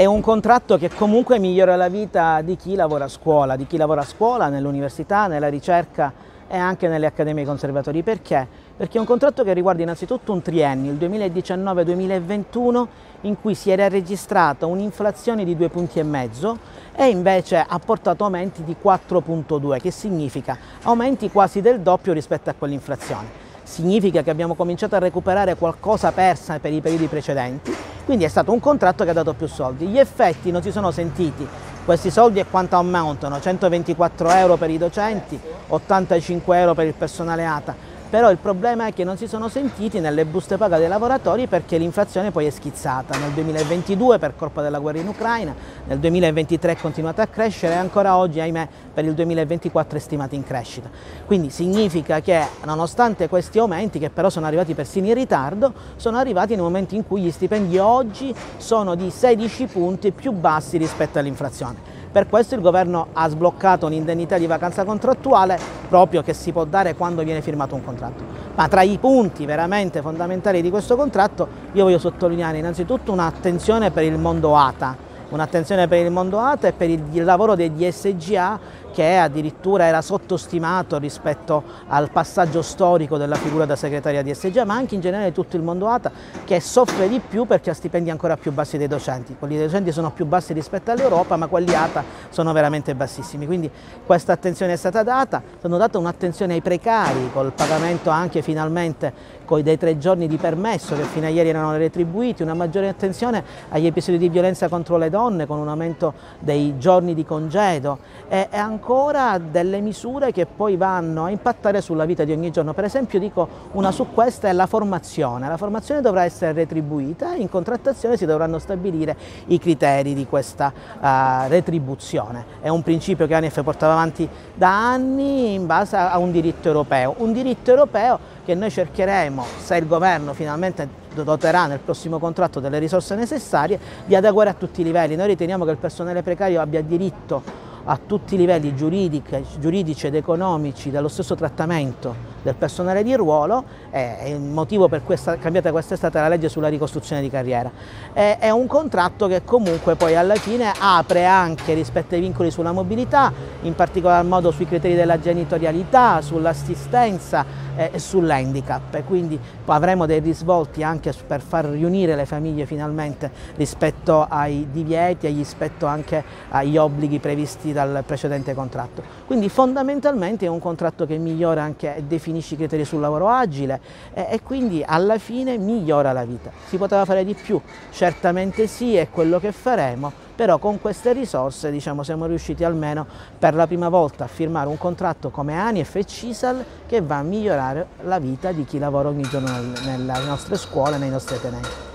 è un contratto che comunque migliora la vita di chi lavora a scuola, di chi lavora a scuola, nell'università, nella ricerca e anche nelle accademie conservatori. Perché? Perché è un contratto che riguarda innanzitutto un triennio, il 2019-2021, in cui si era registrata un'inflazione di due punti e mezzo e invece ha portato aumenti di 4.2, che significa aumenti quasi del doppio rispetto a quell'inflazione. Significa che abbiamo cominciato a recuperare qualcosa persa per i periodi precedenti quindi è stato un contratto che ha dato più soldi. Gli effetti non si sono sentiti. Questi soldi e quanto aumentano? 124 euro per i docenti, 85 euro per il personale ATA però il problema è che non si sono sentiti nelle buste paga dei lavoratori perché l'inflazione poi è schizzata nel 2022 per colpa della guerra in Ucraina, nel 2023 è continuata a crescere e ancora oggi ahimè per il 2024 è stimata in crescita. Quindi significa che nonostante questi aumenti che però sono arrivati persino in ritardo, sono arrivati nel momento in cui gli stipendi oggi sono di 16 punti più bassi rispetto all'inflazione. Per questo il governo ha sbloccato un'indennità di vacanza contrattuale proprio che si può dare quando viene firmato un contratto. Ma tra i punti veramente fondamentali di questo contratto io voglio sottolineare innanzitutto un'attenzione per il mondo ATA, un'attenzione per il mondo ATA e per il lavoro dei DSGA che addirittura era sottostimato rispetto al passaggio storico della figura da segretaria di SGA, ma anche in generale tutto il mondo ATA che soffre di più perché ha stipendi ancora più bassi dei docenti. Quelli dei docenti sono più bassi rispetto all'Europa, ma quelli ATA sono veramente bassissimi. Quindi questa attenzione è stata data, sono data un'attenzione ai precari col pagamento anche finalmente dei tre giorni di permesso che fino a ieri erano retribuiti, una maggiore attenzione agli episodi di violenza contro le donne con un aumento dei giorni di congedo e, e ancora delle misure che poi vanno a impattare sulla vita di ogni giorno. Per esempio dico una su questa è la formazione. La formazione dovrà essere retribuita, in contrattazione si dovranno stabilire i criteri di questa uh, retribuzione. È un principio che ANIF portava avanti da anni in base a un diritto europeo. Un diritto europeo che noi cercheremo, se il governo finalmente doterà nel prossimo contratto delle risorse necessarie, di adeguare a tutti i livelli. Noi riteniamo che il personale precario abbia diritto a tutti i livelli giuridici ed economici dello stesso trattamento del personale di ruolo, è il motivo per cui è cambiata quest'estate la legge sulla ricostruzione di carriera. È, un contratto che comunque poi alla fine apre anche rispetto ai vincoli sulla mobilità, in particolar modo sui criteri della genitorialità, sull'assistenza, e sull'handicap quindi avremo dei risvolti anche per far riunire le famiglie finalmente rispetto ai divieti e rispetto anche agli obblighi previsti dal precedente contratto. Quindi fondamentalmente è un contratto che migliora anche e definisce i criteri sul lavoro agile e, e quindi alla fine migliora la vita. Si poteva fare di più? Certamente sì, è quello che faremo, però con queste risorse diciamo, siamo riusciti almeno per la prima volta a firmare un contratto come ANIF e CISAL che va a migliorare la vita di chi lavora ogni giorno nelle nostre scuole, nei nostri atenei.